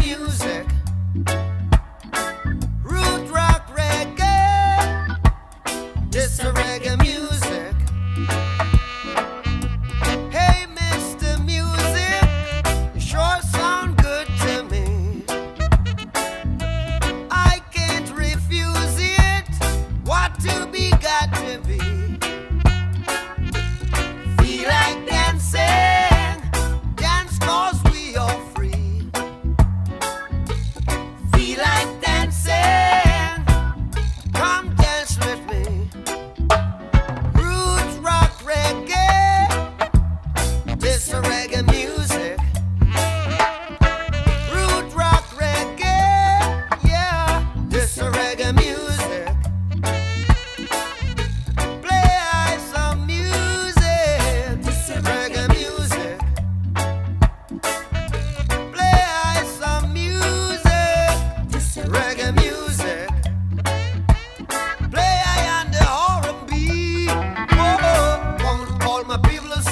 music.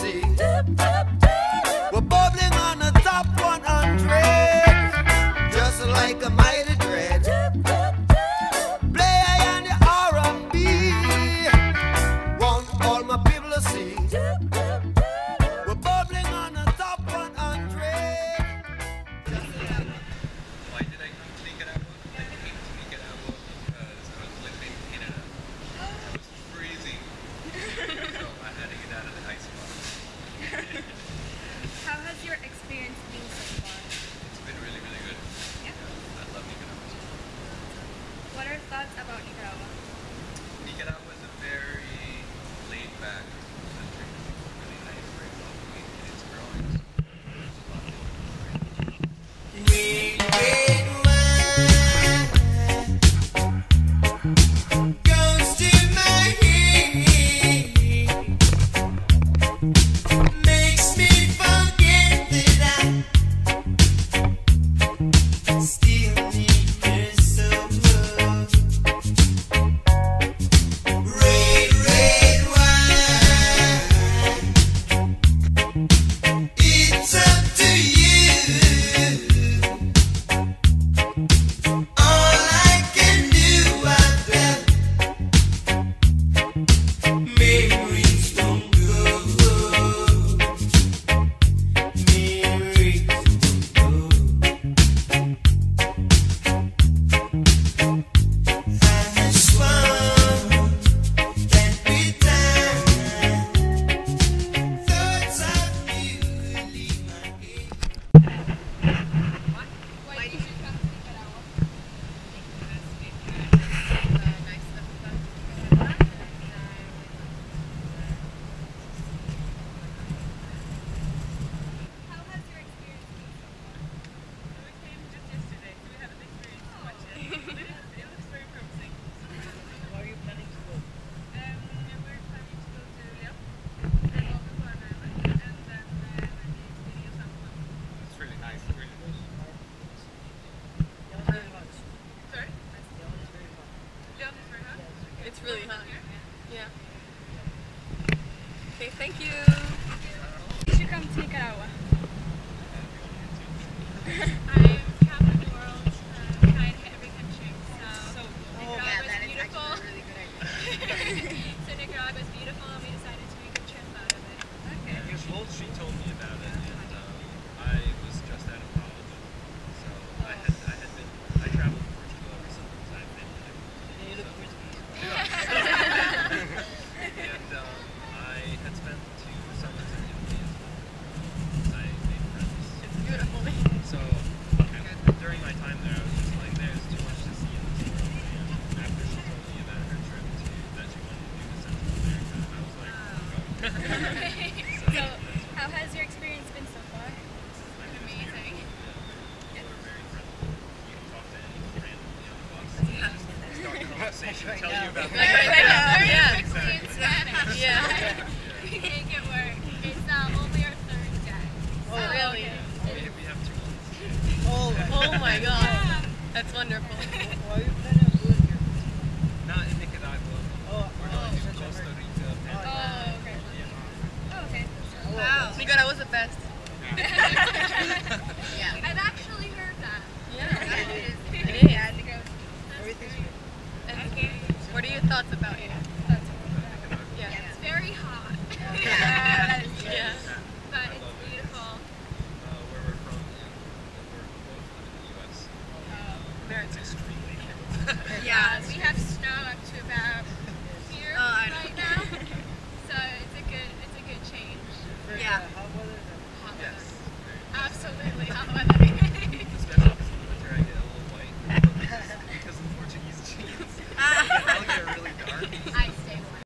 see. mommy decided to make a trip out of it. Okay. Yeah, because she told me about it. Yeah. right tell you about that. Right now, yeah. In Spanish. Yeah. we make it work. It's um, only our third day. Oh, really? Okay. Oh, we have two. Oh, oh my God. Yeah. That's wonderful. Yeah, we have snow up to about here Oh, right now. so it's a good it's a good change. Yeah. Hot yes. weather. Absolutely hot weather.